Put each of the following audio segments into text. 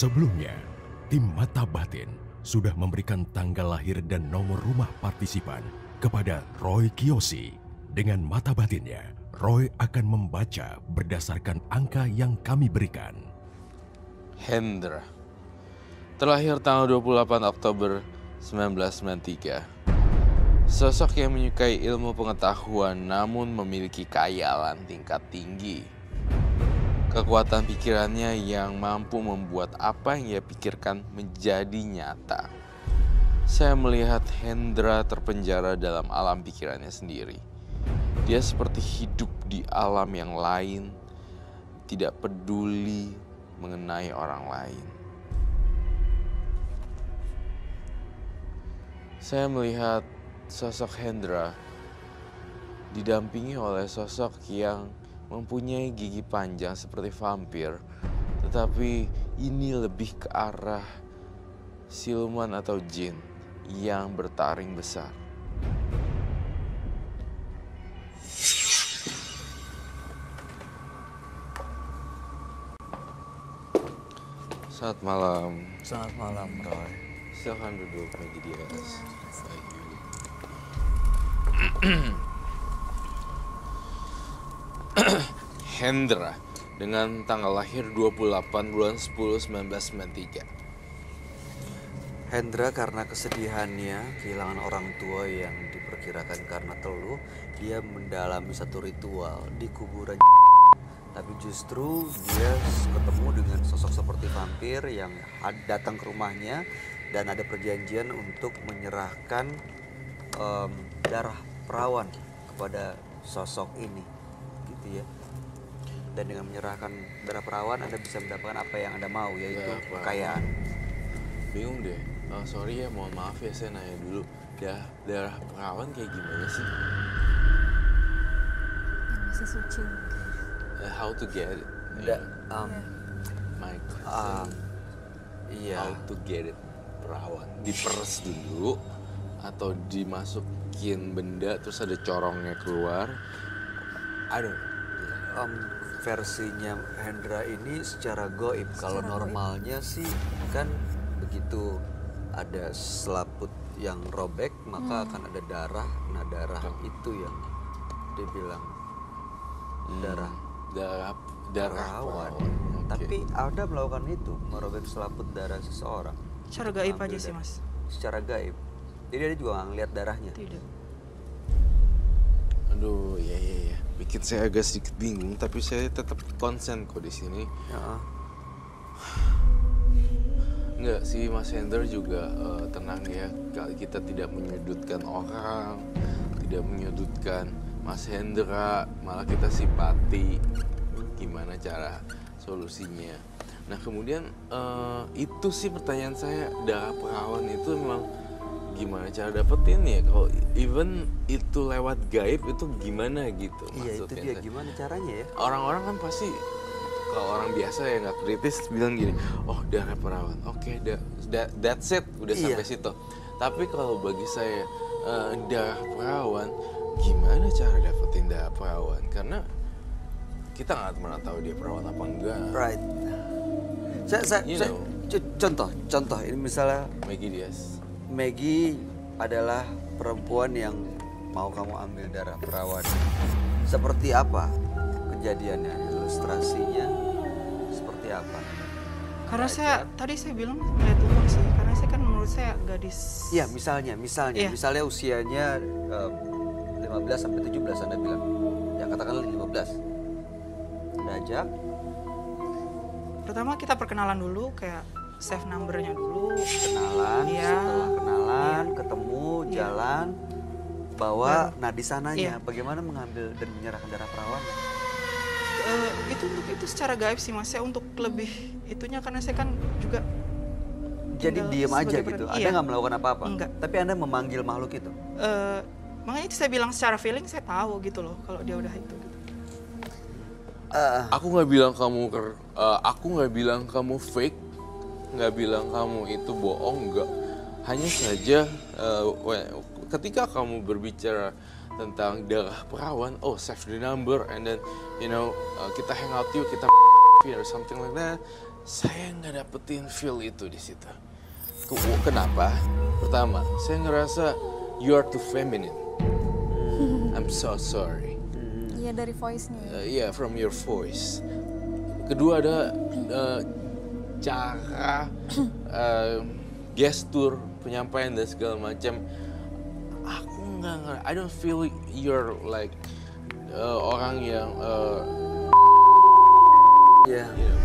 Sebelumnya, tim Mata Batin sudah memberikan tanggal lahir dan nomor rumah partisipan kepada Roy Kiyoshi. Dengan mata batinnya, Roy akan membaca berdasarkan angka yang kami berikan. Hendra. Terlahir tanggal 28 Oktober 1993. Sosok yang menyukai ilmu pengetahuan namun memiliki kayalan tingkat tinggi. Kekuatan pikirannya yang mampu membuat apa yang ia pikirkan menjadi nyata. Saya melihat Hendra terpenjara dalam alam pikirannya sendiri. Dia seperti hidup di alam yang lain, tidak peduli mengenai orang lain. Saya melihat sosok Hendra didampingi oleh sosok yang mempunyai gigi panjang seperti vampir, tetapi ini lebih ke arah siluman atau jin yang bertaring besar. Selamat malam. Selamat malam, Roy. Silahkan duduk, Maggie Diaz. Thank you. Hendra dengan tanggal lahir 28 bulan 10 1993. Hendra karena kesedihannya kehilangan orang tua yang diperkirakan karena teluh, dia mendalami satu ritual di kuburan. Tapi justru dia ketemu dengan sosok seperti vampir yang datang ke rumahnya dan ada perjanjian untuk menyerahkan em, darah perawan kepada sosok ini. Gitu ya dan dengan menyerahkan darah perawan anda bisa mendapatkan apa yang anda mau yaitu perawan. kekayaan Bingung deh. Oh, sorry ya, mohon maaf ya saya nanya dulu. Darah, darah perawan kayak gimana sih? yang masih suci Uh, how to get it? Da- em, My question. em, iya How to get it? Perawan. Diperes dulu atau dimasukin benda terus ada corongnya keluar. I don't know. Em, versinya Hendra ini secara goib. Kalau normalnya sih kan begitu ada selaput yang robek maka akan ada darah. Nah darah itu yang dia bilang darah Darah darah. Oke. Tapi Anda melakukan itu merobek selaput darah seseorang Cara gaib Mengambil aja sih mas. secara gaib. Jadi dia juga nggak ngeliat darahnya. Tidak. Aduh, ya ya ya. Bikin saya agak sedikit bingung, tapi saya tetap konsen kok di sini. Ya, Enggak sih, Mas Hendra juga eh, tenang ya. Kalau kita tidak menyudutkan orang, tidak menyudutkan Mas Hendra, malah kita simpati. Gimana cara solusinya? Nah kemudian eh, itu sih pertanyaan saya darah perawan itu memang gimana cara dapetin ya? Kalau even itu lewat gaib itu gimana gitu? Iya itu maksudnya dia saya. gimana caranya ya? orang-orang kan pasti kalau orang biasa yang nggak kritis bilang gini oh darah perawan oke da- da- that's it udah Iya. sampai situ tapi kalau bagi saya eh, darah perawan gimana cara dapetin darah perawan karena kita nggak pernah tahu dia perawan apa enggak Right. Saya, saya, You saya- know. co- contoh, contoh ini misalnya Maggie Diaz Maggie adalah perempuan yang mau kamu ambil darah perawan. Seperti apa kejadiannya? Ilustrasinya seperti apa? Karena saya tadi saya bilang melihat umur sih. Karena saya kan menurut saya gadis. Iya, misalnya, misalnya, Iya. misalnya usianya em, 15 sampai 17 Anda bilang. Ya katakanlah 15. Anda ajak, Pertama kita perkenalan dulu kayak save numbernya dulu. kenalan, Iya. setelah kenalan, ketemu, Iya. jalan, bawa, nah di sananya Iya. bagaimana mengambil dan menyerahkan darah perawan? Eh, itu untuk itu secara gaib sih mas. Saya untuk lebih itunya karena saya kan juga Jadi diem aja gitu, per- Anda iya. nggak melakukan apa-apa, Enggak. tapi Anda memanggil makhluk itu. eh, makanya itu saya bilang secara feeling saya tahu gitu loh kalau dia udah itu. Gitu. Eh, aku nggak bilang kamu eh, aku nggak bilang kamu fake nggak bilang kamu itu bohong nggak hanya saja eh, we- ketika kamu berbicara tentang darah perawan oh save the number and then you know uh, kita hang out yuk kita or something like that saya nggak dapetin feel itu di situ. Ke- Kenapa? Pertama, saya ngerasa you are too feminine. I'm so sorry. Iya dari voice-nya. Uh, yeah, from your voice. Kedua ada uh, cara, uh, gestur, penyampaian dan segala macam. Aku nggak ngerti. I don't feel you're like uh, orang yang uh, ya you know,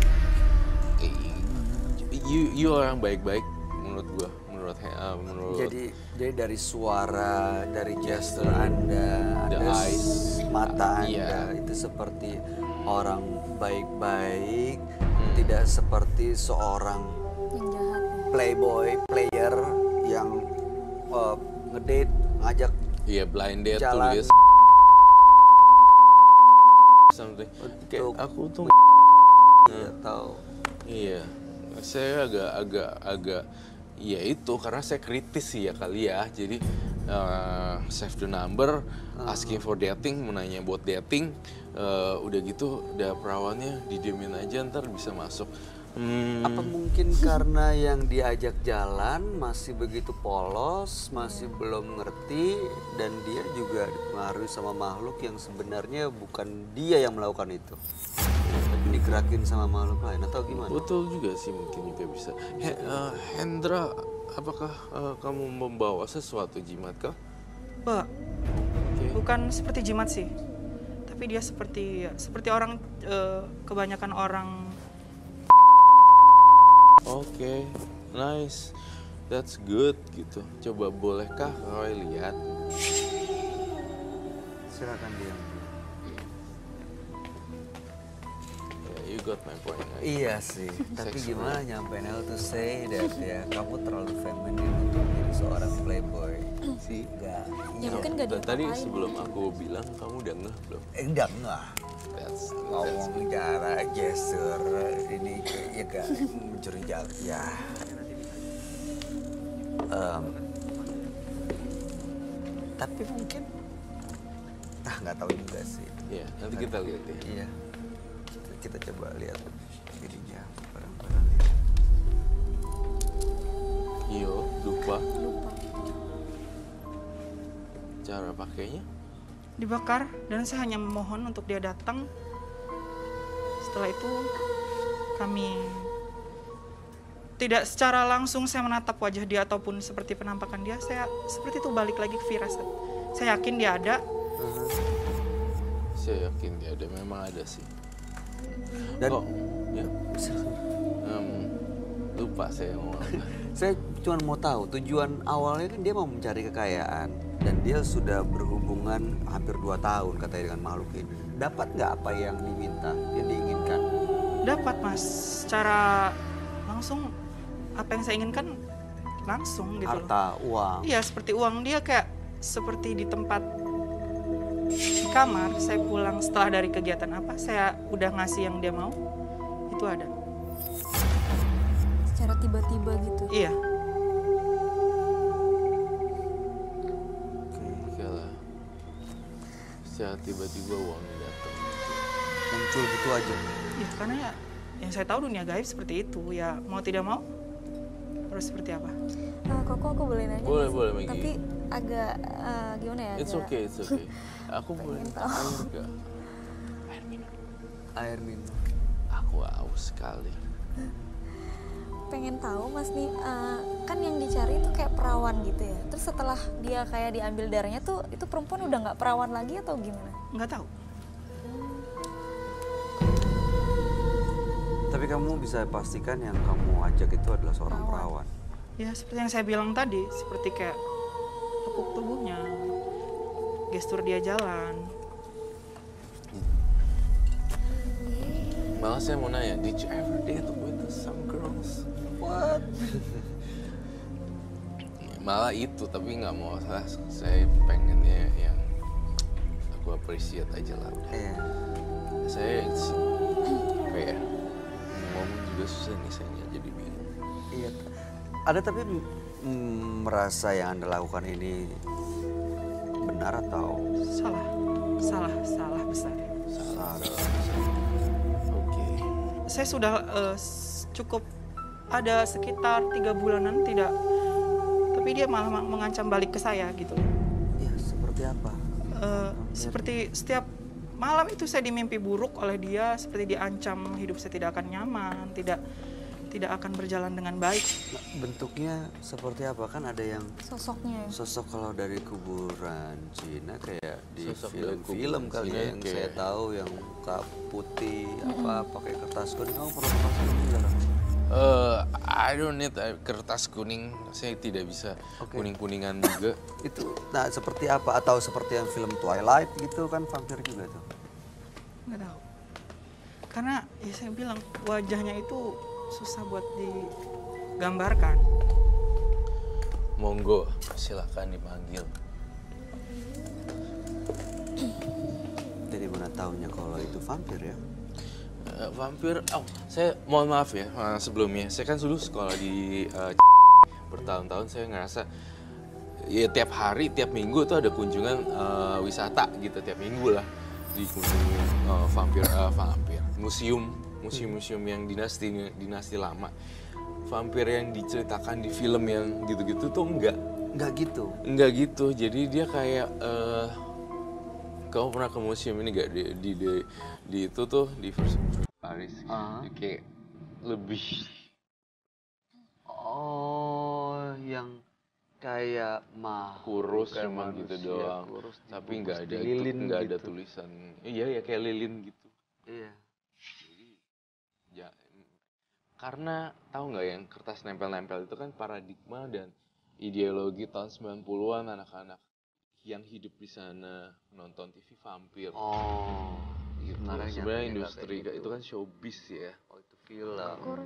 you you orang baik-baik menurut gua, menurut uh, menurut jadi jadi dari suara dari gestur anda The ada eyes. mata anda Iya. itu seperti orang baik-baik. Tidak seperti seorang Yang jahat. playboy player yang uh, ngedate ngajak Iya blind date Jalan. tulis something. Kayak aku tuh tidak tahu Iya, saya agak agak agak ya itu karena saya kritis sih ya kali ya. Jadi eh, save the number, asking for dating, menanya buat dating, eh, udah gitu udah perawannya didiemin aja ntar bisa masuk. Hmm, apa mungkin karena yang diajak jalan masih begitu polos masih belum ngerti dan dia juga dipengaruhi sama makhluk yang sebenarnya bukan dia yang melakukan itu tapi digerakin sama makhluk lain atau gimana betul juga sih mungkin juga bisa. He- eh, Hendra, apakah eh, kamu membawa sesuatu jimat kah? Pak, Oke. bukan seperti jimat sih. Tapi dia seperti seperti orang eh, kebanyakan orang Oke, nice. That's good gitu. Coba bolehkah Roy lihat? silakan diam Ya, you got my point. Iya sih tapi Sexual. gimana nyampein how to say that ya kamu terlalu feminin untuk menjadi seorang playboy sih. enggak Ya mungkin gak T- Tadi sebelum aku bilang kamu udah ngeh belum? eh, enggak enggak That's, that's ngomong cara gestur ini ya gak mencurigakan ya Em, tapi mungkin ah nggak tahu juga sih ya. Nanti kita lihat ya. iya kita, kita coba lihat Yo, lupa Lupa. cara pakainya. dibakar dan saya hanya memohon untuk dia datang. Setelah itu kami tidak secara langsung saya menatap wajah dia ataupun seperti penampakan dia, saya seperti itu balik lagi ke firasat. Saya yakin dia ada, Saya yakin dia ada, memang ada sih. dan oh, ya. Lupa saya mau apa. saya cuma mau tahu tujuan awalnya kan dia mau mencari kekayaan dan dia sudah berhubungan hampir 2 tahun katanya dengan makhluk ini. Dapat nggak apa yang diminta yang diinginkan? Dapat mas. Secara langsung apa yang saya inginkan langsung gitu loh. harta uang. Iya seperti uang. Dia kayak seperti di tempat di kamar saya pulang setelah dari kegiatan apa saya udah ngasih yang dia mau itu ada Secara tiba-tiba gitu. iya lah. Secara tiba-tiba uangnya datang. muncul gitu aja iya karena ya yang saya tahu dunia gaib seperti itu ya mau tidak mau harus seperti apa Ah, Koko aku boleh nanya Boleh, boleh, Maggie. Tapi agak ah, gimana ya? It's agak- okay, it's okay. Aku boleh air gak? Air minum. air minum Aku haus sekali. Pengen tahu mas nih eh, kan yang dicari itu kayak perawan gitu ya. Terus setelah dia kayak diambil darahnya tuh itu perempuan udah nggak perawan lagi atau gimana? Nggak tahu. Tapi kamu bisa pastikan yang kamu ajak itu adalah seorang Perawan. perawan. Ya seperti yang saya bilang tadi seperti kayak tepuk tubuhnya gestur dia jalan. Malah saya mau nanya, did you ever date? What? Malah itu, tapi nggak mau salah. Saya pengennya yang aku appreciate aja lah. udah. Iya. Saya apa ya? Ngomong juga susah nih saya jadi bingung. Iya. Ada tapi mm, merasa yang anda lakukan ini benar atau salah salah salah besar Salah. Oke. saya sudah s- cukup ada sekitar tiga bulanan tidak tapi dia malah ma- mengancam balik ke saya gitu Ya, seperti apa? Eh, seperti setiap malam itu saya dimimpi buruk oleh dia seperti diancam hidup saya tidak akan nyaman tidak tidak akan berjalan dengan baik Nah, bentuknya seperti apa? Kan ada yang sosoknya ya. sosok kalau dari kuburan Cina kayak di film-film kali ya yang saya tahu yang muka putih apa pakai kertas kuning kamu pernah kertas kuning Eh, I don't need eh, kertas kuning. Saya tidak bisa Oke. kuning-kuningan juga. itu nah seperti apa atau seperti yang film Twilight gitu kan vampir juga tuh nggak tahu karena ya saya bilang wajahnya itu susah buat digambarkan Monggo, silakan dipanggil. dari mana tahunya kalau itu vampir ya Eh, vampir, oh, saya mohon maaf ya eh, sebelumnya. Saya kan dulu sekolah di eh, bertahun-tahun. Saya ngerasa ya tiap hari, tiap minggu tuh ada kunjungan eh, wisata gitu tiap minggu lah dikunjungi eh, vampir, eh, vampir, museum, museum-museum yang dinasti dinasti lama. Vampir yang diceritakan di film yang gitu-gitu tuh enggak nggak gitu Enggak gitu, jadi dia kayak eh kamu pernah ke museum ini gak di di di, di itu tuh di Paris. Dia kayak lebih oh yang kayak mah kurus cuma gitu doang, tapi nggak ada lilin nggak ada gitu. tulisan, iya ya kayak lilin gitu. iya Ya, karena tahu nggak yang kertas nempel-nempel itu kan paradigma dan ideologi tahun 90-an anak-anak yang hidup di sana nonton TV vampir. oh gitu. Sebenarnya Sebenarnya industri gitu. itu kan showbiz ya. oh itu film kok?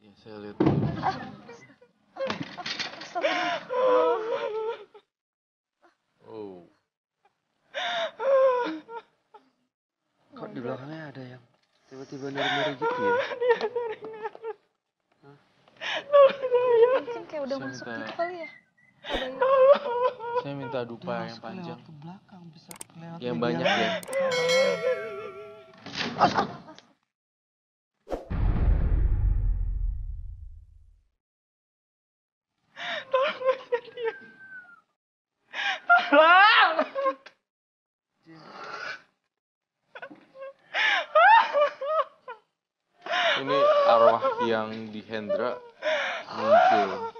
Ya saya lihat dulu. Oh, kok di belakangnya ada yang tiba-tiba nari-nari gitu ya Mungkin kayak udah Saya masuk minta- gitu kali ya. Kebayang. saya minta dupa yang panjang, ke belakang bisa lewat yang banyak ya. Ini arwah yang di Hendra muncul.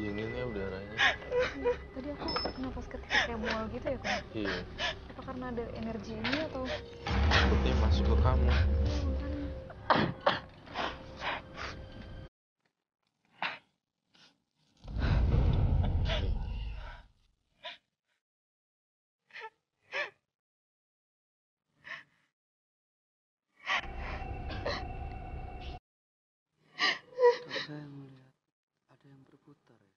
dinginnya udaranya. Tadi aku napas ketika kayak mual gitu ya kok. Iya, Apa karena ada energi ini atau sepertinya masuk ke kamu. terus saya melihat ada yang berputar ya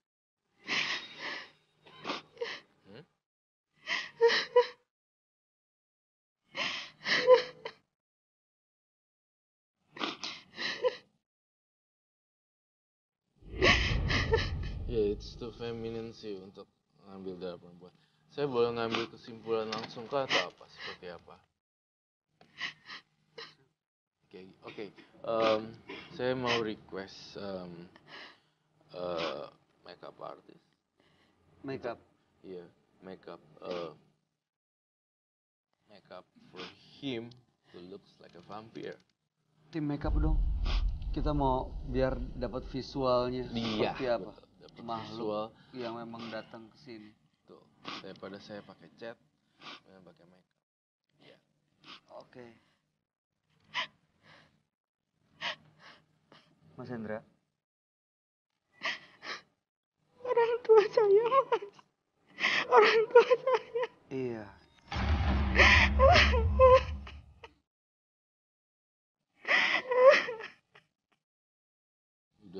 Ya, it's too feminine sih untuk ngambil darah perempuan. Saya boleh ngambil kesimpulan langsung kah atau apa? Seperti apa? Oke, oke. Em, saya mau request em, eh, makeup artist. makeup Iya, makeup. eh, makeup for him who looks like a vampire. tim makeup dong. Kita mau biar dapat visualnya Iya, seperti apa. betul. Makhluk visual. yang memang datang ke sini. Tuh, daripada saya pakai cat, saya pakai makeup. Oke. Mas Hendra, Orang tua saya, Mas. Orang tua saya. iya.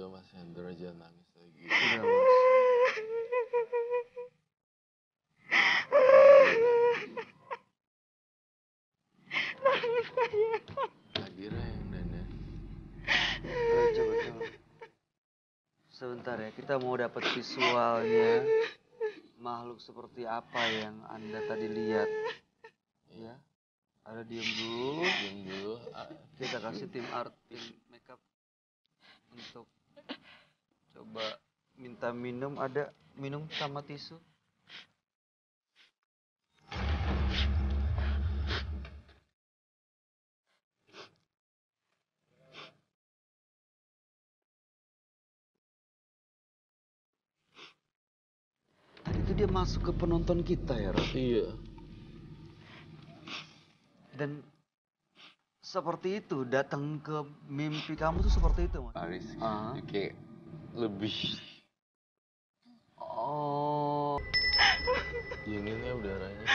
Udah Mas Hendra jangan nangis lagi. Udah, Mas. Adira yang dandan. Eh, coba coba. Sebentar ya, kita mau dapat visualnya makhluk seperti apa yang anda tadi lihat. Ya, ada diem dulu. Diam dulu. Kita kasih tim art, tim makeup untuk coba minta minum. Ada minum sama tisu. Tadi itu dia masuk ke penonton kita ya, Rob. Iya. Dan seperti itu datang ke mimpi kamu tuh seperti itu, Mas. Paris. Ah. Kayak lebih Oh, dinginnya udaranya.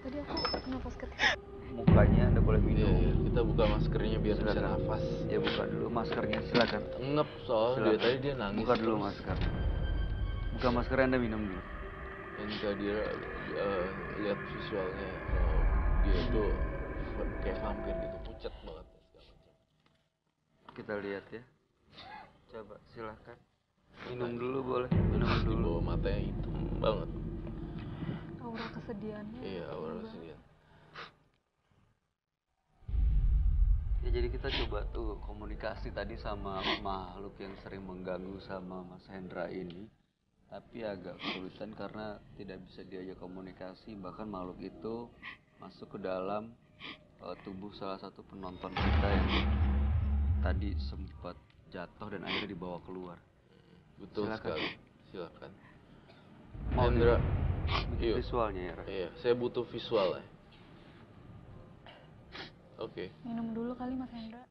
Tadi aku nafas ketika mukanya Anda boleh minum. iya. kita buka maskernya biar bisa Silakan. nafas. Ya buka dulu maskernya, silakan. Ngep soalnya Silakan. dia tadi dia nangis. Buka dulu terus. masker. Buka masker Anda minum dulu. Dan jika dia eh, lihat visualnya eh, dia itu kayak vampir gitu, pucat banget. Kita lihat ya. Coba silakan. Minum dulu boleh. Minum Di dulu. bawah matanya hitam banget. aura kesedihannya Iya, aura kesedihan. Ya jadi kita coba tuh komunikasi tadi sama makhluk yang sering mengganggu sama Mas Hendra ini. Tapi agak kesulitan karena tidak bisa diajak komunikasi. Bahkan makhluk itu masuk ke dalam eh, tubuh salah satu penonton kita yang tadi sempat jatuh dan akhirnya dibawa keluar. Betul Silakan. sekali. Silakan. Mau Hendra, Iya. visualnya ya, iya, saya butuh visual ya. Oke. minum dulu kali mas Hendra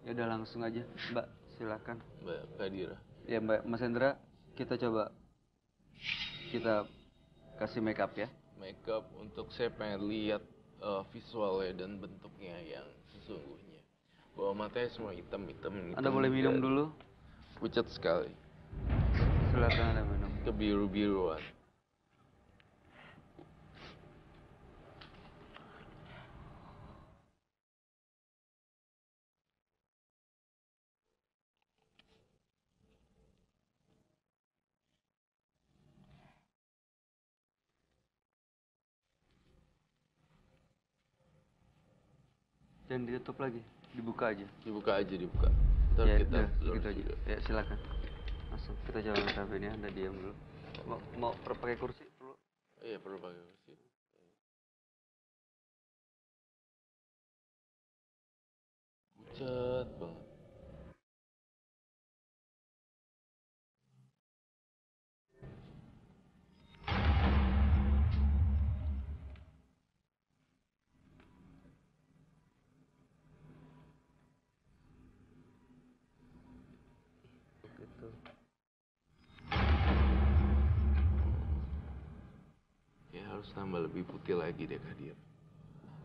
Ya udah langsung aja, Mbak. Silakan. Mbak Kadira. Ya Mbak Mas Hendra, kita coba kita kasih make up ya. Makeup untuk saya pengen lihat eh, visualnya dan bentuknya yang sesungguhnya. Bawah matanya semua hitam hitam. hitam Anda boleh minum dan dulu. Pucat sekali. Silakan Anda minum. Kebiru biruan. Jangan ditutup lagi, dibuka aja. Dibuka aja dibuka. Ntar ya, kita blur gitu aja. Ya, silakan. Masuk. Kita jalan ke ini, Anda diam dulu. Mau, mau pakai kursi perlu? Iya perlu pakai kursi. Pucat banget. Gitu. Ya harus tambah lebih putih lagi deh Kadir.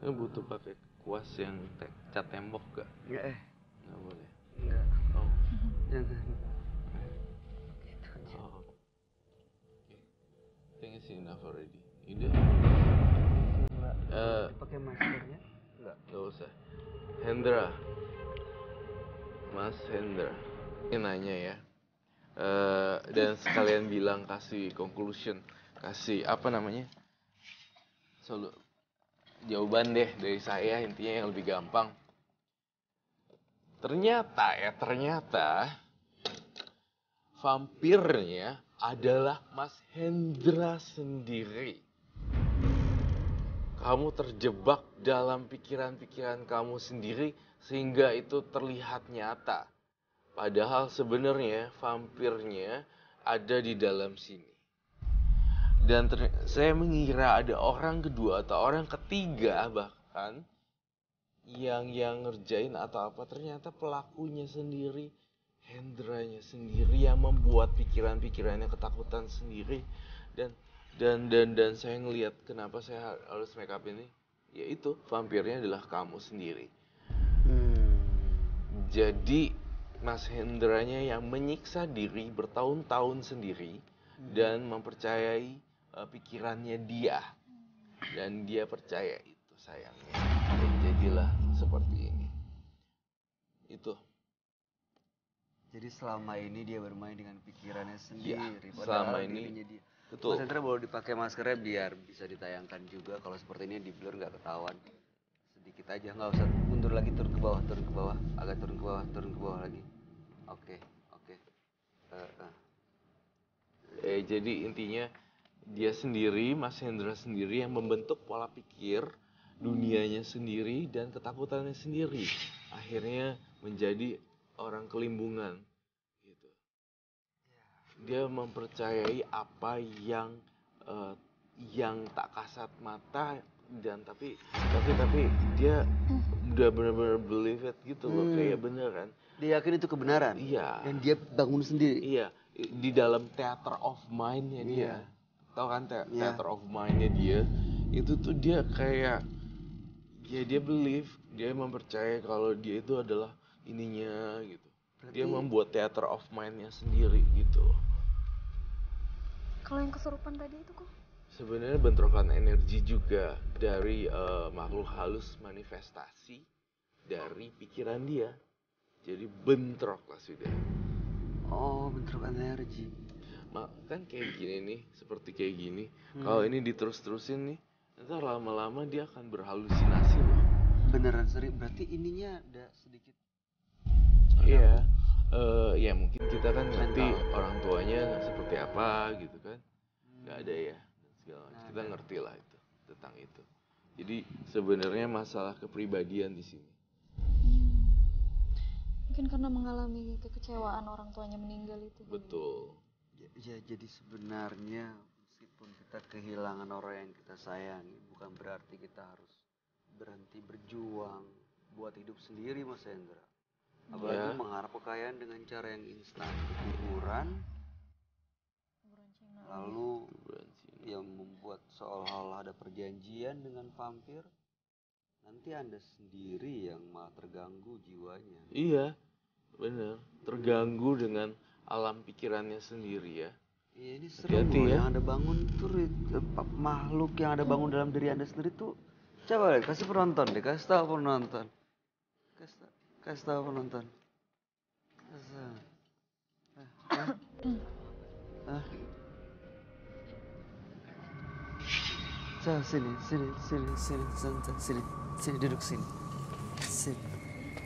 Ini butuh pakai kuas yang te cat tembok gak? Enggak eh, Nggak boleh. enggak. Oh. Jangan. Oh. Okay. I think it's enough already. Udah. Eh, Pakai maskernya? Enggak. Gak usah. Hendra. Mas Hendra. Ini nanya ya. Eh, dan sekalian bilang kasih conclusion. Kasih apa namanya? Solu jawaban deh dari saya intinya yang lebih gampang. Ternyata ya, ternyata vampirnya adalah Mas Hendra sendiri. kamu terjebak dalam pikiran-pikiran kamu sendiri sehingga itu terlihat nyata. Padahal sebenarnya vampirnya ada di dalam sini. Dan saya mengira ada orang kedua atau orang ketiga bahkan yang yang ngerjain atau apa ternyata pelakunya sendiri Hendranya sendiri yang membuat pikiran-pikirannya ketakutan sendiri dan dan dan dan saya ngelihat kenapa saya harus make up ini yaitu vampirnya adalah kamu sendiri Hmm. jadi Mas Hendranya yang menyiksa diri bertahun-tahun sendiri dan mempercayai eh, pikirannya dia dan dia percaya itu sayangnya dan jadilah seperti ini itu Jadi selama ini dia bermain dengan pikirannya Iya, sendiri. selama padahal ini. dia. Betul. Mas Hendra boleh dipakai maskernya biar bisa ditayangkan juga. Kalau seperti ini di blur nggak ketahuan. Sedikit aja, nggak usah mundur lagi turun ke bawah, turun ke bawah, agak turun ke bawah, turun ke bawah lagi. Oke, oke. Eh, eh. Eh, jadi intinya dia sendiri, Mas Hendra sendiri yang membentuk pola pikir dunianya sendiri dan ketakutannya sendiri. Akhirnya menjadi orang kelimbungan. Gitu. Dia mempercayai apa yang eh, yang tak kasat mata dan tapi tapi tapi dia udah benar-benar believe it gitu loh Hmm. kayak beneran. Dia yakin itu kebenaran. Iya. Dan dia bangun sendiri. Iya, di dalam theater of mind-nya dia. Tahu kan te- Iya. theater of mind-nya dia? Itu tuh dia kayak ya dia believe, dia mempercayai kalau dia itu adalah ininya gitu. Dia Berarti- membuat theater of mind-nya sendiri gitu. Kalau yang kesurupan tadi itu kok Sebenarnya bentrokan energi juga dari eh, makhluk halus manifestasi dari pikiran dia. Jadi bentrok lah sudah. Oh, bentrok energi. Ma- kan kayak gini nih, seperti kayak gini. Kalau ini diterus-terusin nih, nanti lama-lama dia akan berhalusinasi loh. Beneran seri. Berarti ininya ada sedikit. Iya. Eh, ya mungkin kita kan ngerti orang tuanya seperti apa gitu kan. Nggak ada ya. Segala macam. Kita ngerti lah itu tentang itu. Jadi sebenarnya masalah kepribadian di sini. Mungkin karena mengalami kekecewaan orang tuanya meninggal itu. kali. Betul. Ya, ya, jadi sebenarnya meskipun kita kehilangan orang yang kita sayangi, bukan berarti kita harus berhenti berjuang buat hidup sendiri, Mas Hendra. Apalagi Ya. mengharap kekayaan dengan cara yang instan, Cina. lalu yang membuat seolah-olah ada perjanjian dengan vampir. Nanti Anda sendiri yang malah terganggu jiwanya. Iya, bener. Terganggu dengan alam pikirannya sendiri ya. Iya ini seru loh ya. yang anda bangun tuh makhluk yang ada bangun dalam diri anda sendiri tuh coba deh kasih penonton deh kasih tahu penonton kasih tahu, kasih tahu penonton kasih tahu. Hah? Coba sini sini sini sini sini sini sini duduk sini. Sini.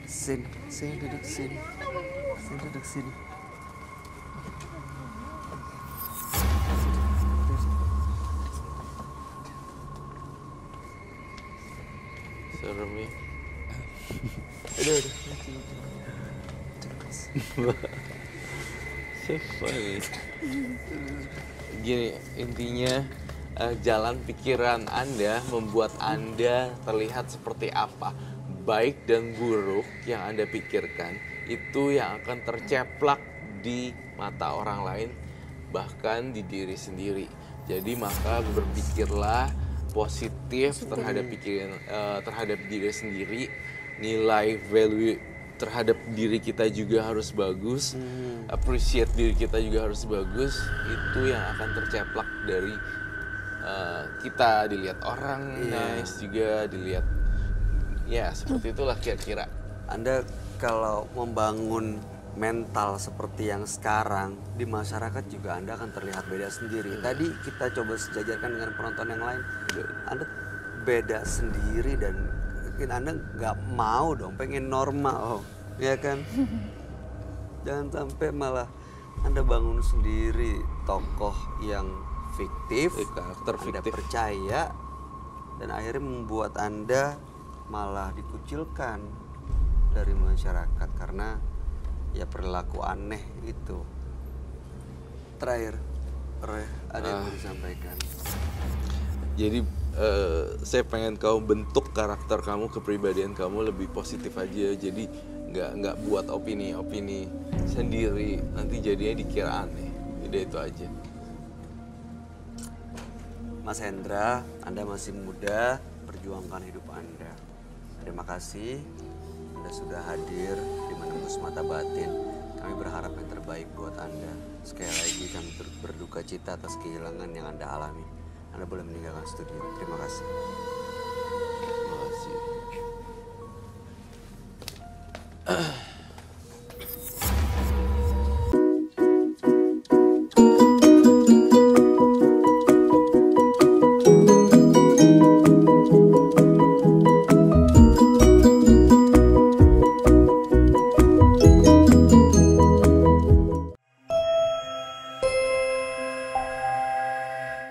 Sini. Sini duduk sini. Sini duduk sini. Serem ya. udah udah. So funny. Gini, intinya eh, jalan pikiran Anda membuat Anda terlihat seperti apa. Baik dan buruk yang Anda pikirkan itu yang akan terceplak di mata orang lain bahkan di diri sendiri. Jadi maka berpikirlah positif terhadap pikiran eh, terhadap diri sendiri, nilai value terhadap diri kita juga harus bagus, appreciate diri kita juga harus bagus. Itu yang akan terceplak dari eh, kita dilihat orang nice juga dilihat ya seperti itulah kira-kira. Anda kalau membangun mental seperti yang sekarang di masyarakat juga Anda akan terlihat beda sendiri. Tadi kita coba sejajarkan dengan penonton yang lain. Anda beda sendiri dan mungkin Anda nggak mau dong, pengen normal, ya kan? Jangan sampai malah Anda bangun sendiri tokoh yang fiktif, karakter Anda fiktif. percaya dan akhirnya membuat Anda malah dikucilkan dari masyarakat karena ya perilaku aneh itu. Terakhir, Roy, ada yang mau disampaikan? Jadi eh, saya pengen kamu bentuk karakter kamu, kepribadian kamu lebih positif aja. Jadi nggak nggak buat opini-opini sendiri. Nanti jadinya dikira aneh. Jadi itu aja. Mas Hendra, Anda masih muda, perjuangkan hidup Anda. Terima kasih Anda sudah hadir di menembus mata batin. Kami berharap yang terbaik buat Anda. Sekali lagi kami berduka cita atas kehilangan yang Anda alami. Anda boleh meninggalkan studio. Terima kasih. Terima kasih.